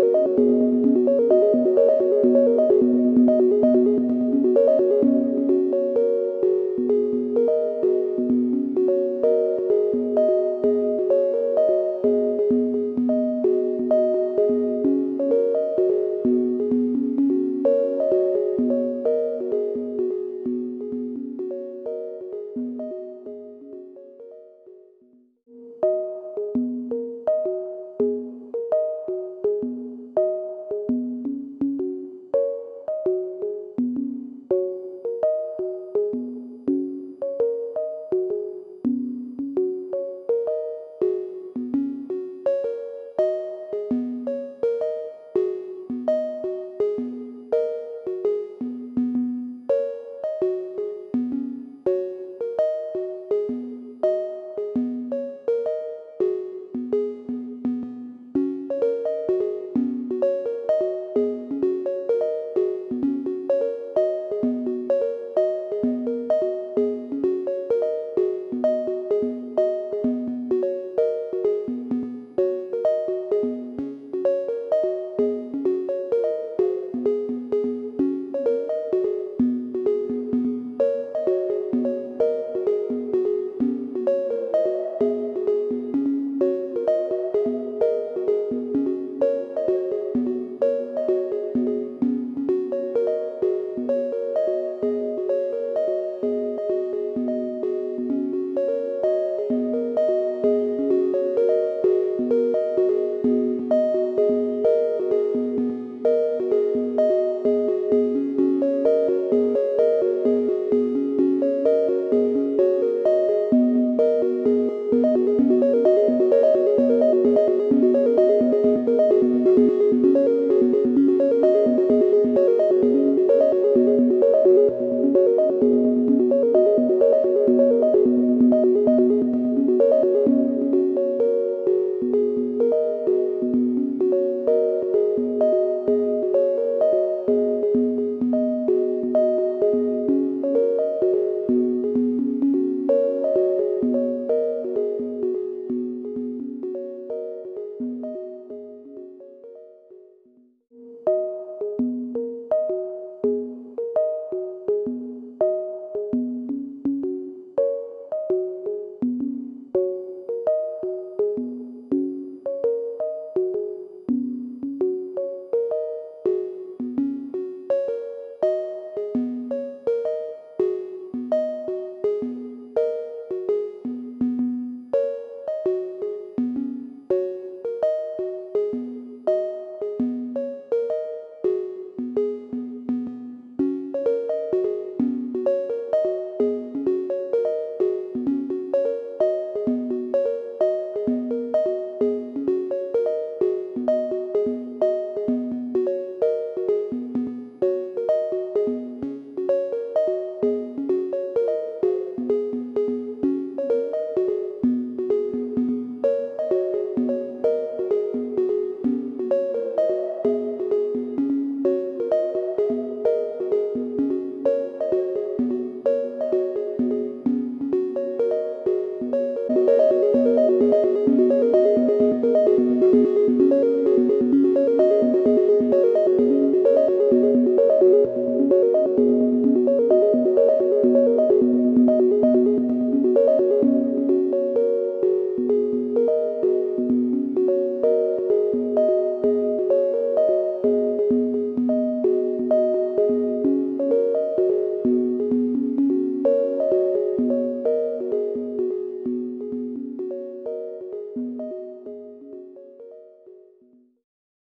Música